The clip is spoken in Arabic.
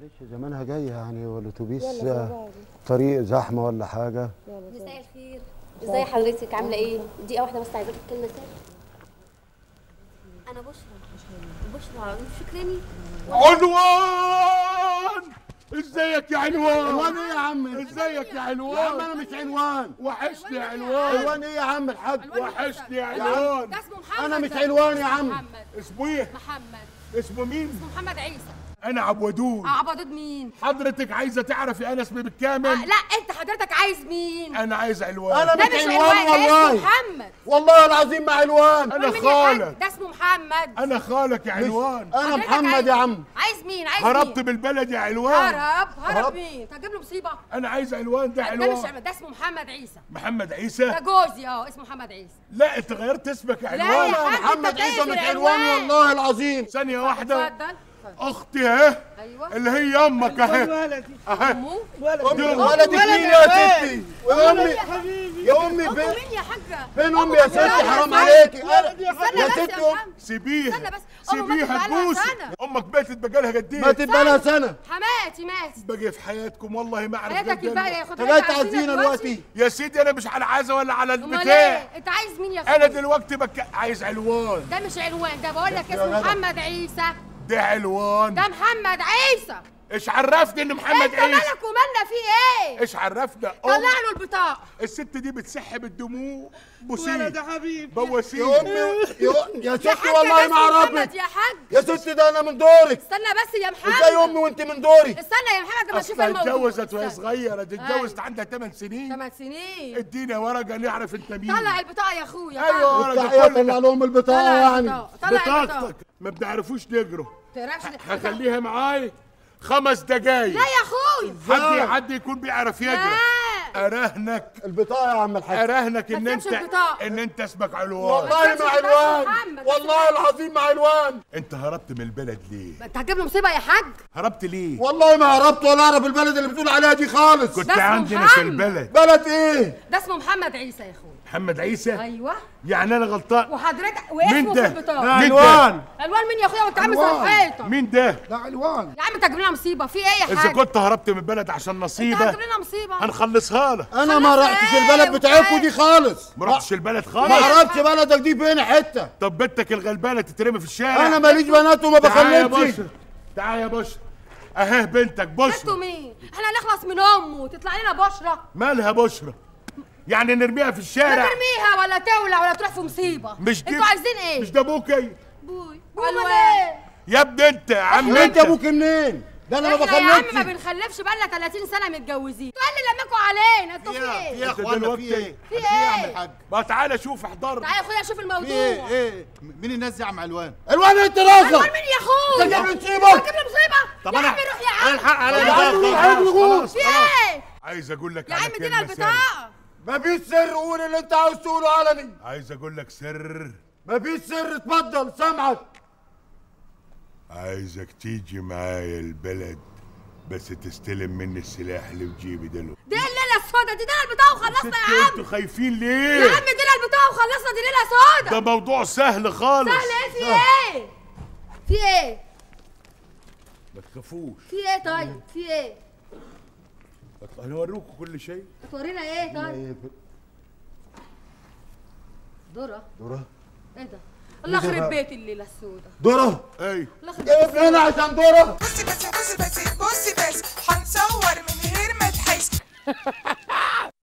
معلش زمانها جاية يعني والاتوبيس. طريق زحمة ولا حاجة. مساء الخير. ازي حضرتك؟ عاملة إيه؟ دقيقة واحدة بس عايزاك سر أنا بشرى. بشرى. مش فاكراني؟ عنوان! إزيك يا عنوان؟ عنوان إيه يا عم؟ إزيك يا يا عم عنوان أنا مش عنوان. وحشني يا عنوان. عنوان إيه يا عم؟ الحاج وحشني يا عنوان. ده إسمه محمد. أنا مش. عنوان يا عم. إسمه إيه؟ محمد. إسمه مين؟ إسمه محمد عيسى. أنا عبودون. آه عبدود مين؟ حضرتك عايزة تعرفي أنا اسمي آه بالكامل لا أنت حضرتك عايز مين؟ أنا عايز عنوان أنا ده مش ده اسمه والله. محمد. والله العظيم ما عنوان أنا؟ خالك. ده اسمه محمد. أنا خالك يا عنوان أنا محمد يا عم. عايز مين؟ عايز هربت مين؟ بالبلد يا عنوان هرب هرب. مين؟ انت هتجيب له مصيبة. أنا عايز عنوان ده ده مش عنوان عم- ده اسمه محمد عيسى. محمد ده عيسى جوزي آه اسمه محمد عيسى. لا انت غيرت اسمك يا لا عنوان يا محمد عيسى مش عنوان عنوان. والله العظيم. ثانية واحدة. اتفضل. أختي اهي أيوه. اللي هي أمك اهي اهي امي ولدك مين يا ستي. يا أمي. يا أمي فين مين يا حاجة؟ فين أمي يا ستي حرام عليكي. يا ستي. سيبيها. سيبيها تبوسي سنة. أمك ماتت بقالها قد إيه؟ ماتت بقالها سنة. حماتي ماتت. باقي في حياتكم والله ما أعرف حياتك غير الباقيه ده. يا خد طب انت عايزين دلوقتي. يا سيدي أنا مش على عزا ولا على أمال البتاع. أنت عايز مين يا أنا دلوقتي بك... عايز علوان. ده مش عنوان ده بقول لك اسمه. محمد عيسى. ده علوان ده محمد عيسى. إيش عرفني إن محمد انت عيسى؟ مالك ومالنا في إيه؟ إيش عرفنا؟ طلع له البطاقه الست دي بتسحب الدموع بوسيه ولد حبيبي. بوسيه يا أمي يا يا ستي والله ما اعرفك يا حاج. يا ستي ده أنا من دورك استنى بس يا محمد. إزاي أمي وأنت من دوري؟ استنى يا محمد لما أشوف الموضوع اتجوزت وهي. صغيرة دي اتجوزت. عندها 8 سنين. ثمان سنين. ادينا ورقة نعرف انت مين. طلع البطاقة يا أخويا أيوه طلع. ورقة طلع لهم البطاقة يعني. بطاقتك. ما بتعرفوش نجروا. تعرفش هخليها معاي خمس دقايق. لا يا اخويا حد حد يكون بيعرف يجري. اراهنك البطاقة يا عم الحاج. اراهنك إن ما أنت البطاقة. إن أنت اسمك علوان والله ما محمد، بس والله العظيم ما عنوان. أنت هربت من البلد ليه؟ أنت هتجيب له مصيبة يا حاج؟ هربت ليه؟ والله ما هربت ولا أعرف البلد اللي بتقول عليها دي خالص. كنت عندنا في. البلد. بلد إيه؟ ده اسمه محمد عيسى يا اخويا محمد عيسى. أيوه. يعني أنا غلطان. وحضرتك مين واسمه ده؟ في البطاقة. مين عنوان إلوان. مين يا أخويا؟ وانت عامل. زي الحيطه مين ده؟ ده عنوان يا عم انت هتجيب لنا مصيبة. في إيه يا إذا حاج كنت هربت من البلد عشان انت نصيبة هتجيب لنا مصيبة. هنخلصها لك. أنا ما رحتش إيه البلد بتاعتكم. دي خالص. ما رحتش البلد ما خالص عرفتش بلدك دي فين؟ حتة. طب بنتك الغلبانة تترمي في الشارع؟ أنا ماليش بنات وما تعال يا بخلفش. بشر تعال يا بشر اهي بنتك أنتوا بشرى مين؟ إحنا هنخلص من أمه. وتطلع لنا بشرى مالها بشرى يعني نرميها في لا الشارع ترميها ولا تولع ولا تروح في مصيبة. مش دي أنتوا عايزين إيه؟ مش ده أبوكي؟ بوي. امال إيه؟ يا ابني انت يا عم انت. أبوك منين؟ ده أنا ما إحنا يا عم ما بخلفش بنخلفش بقالنا 30 سنة متجوزين. تقول لي لمكوا علينا. أنتوا في إيه؟ يا انت اخوانا دلوقتي- في إيه؟ في في إيه؟ يا عم إيه؟ الحاج ما تعالى شوف احضر. تعالى يا اخويا شوف في الموضوع إيه؟ إيه؟ مين الناس دي يا عم علوان؟ الواد انت راسك. مين يا اخويا. تجيب لي مصيبة. تجيب لي مصيبة. طب يا عم روح يا عم. الحق يا. عم خلاص، خلاص، في إيه؟ عايز أقول لك يا عم ادينا. البطاقة. مفيش سر قول اللي انت عاوز تقوله علني عايز أقول لك سر. مفيش سر اتفضل سامعك. عايزك تيجي معايا البلد بس تستلم مني السلاح اللي في جيبي ده دي الليلة السودا دي ادينا البطاقه وخلصنا يا عم. أنتوا خايفين يا ليه عم ادينا البطاقه وخلصنا دي ليلة ده سودا موضوع سهل خالص. سهل إيه؟ في إيه؟ في إيه؟ ما تخافوش. في إيه طيب؟ في إيه؟ هنوريكم كل شيء. هتورينا إيه طيب ذره دورة. إيه ده؟ الله إيه ده يخرب؟ بيت الليلة السودا دورة. أي. الله يخرب اقف هنا عشان دورة. بصي بس بصي بس بصي بس هنصور من غير ما تحس.